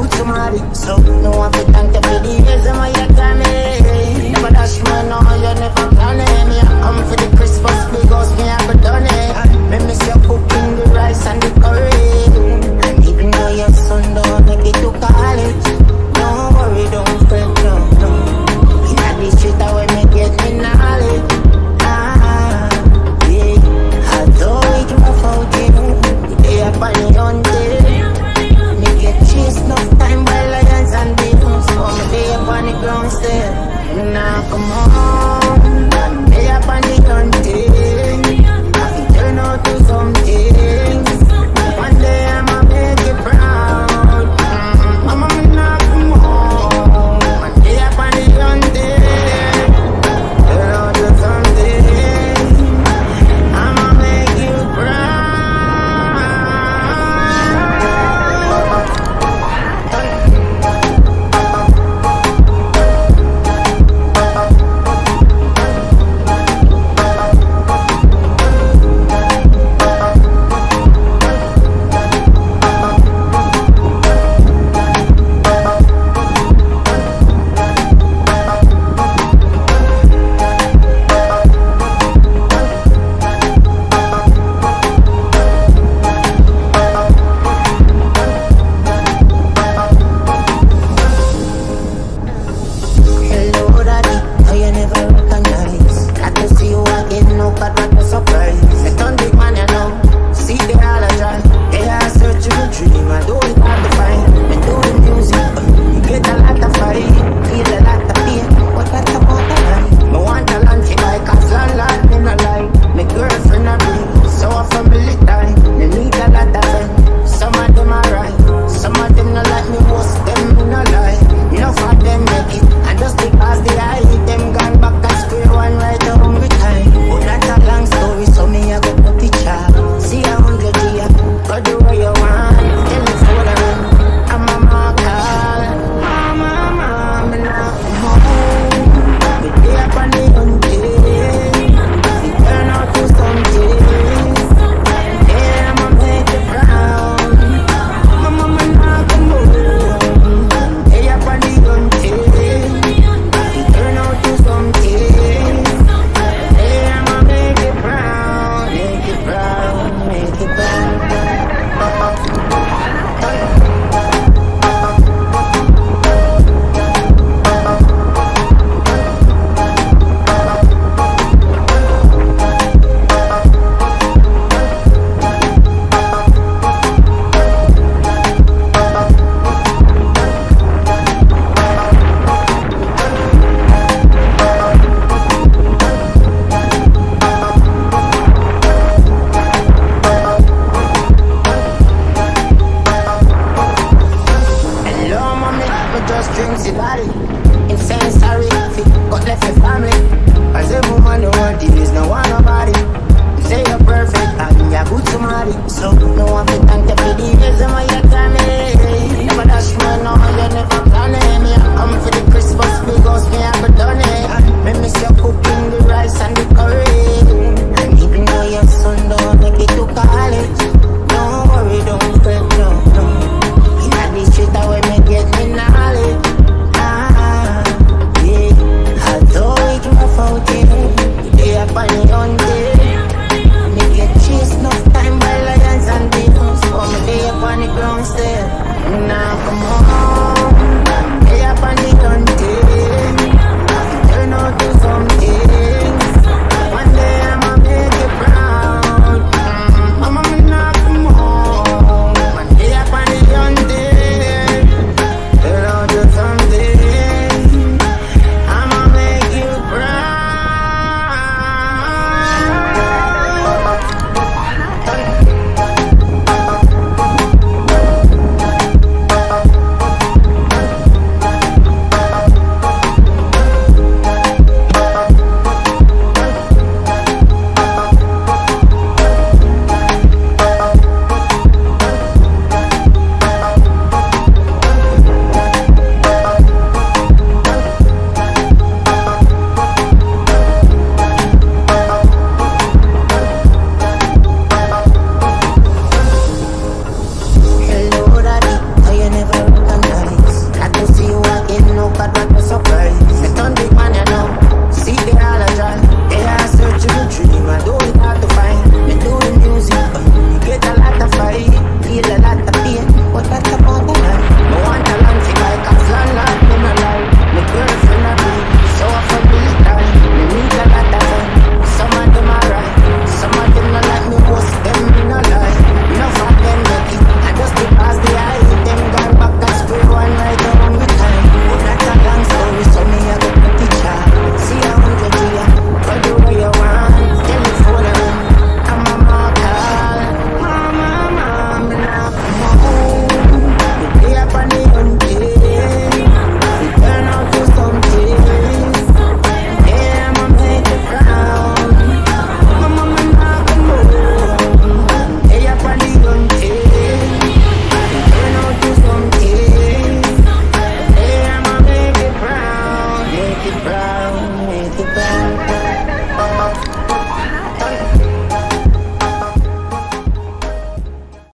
good to my So no one fit and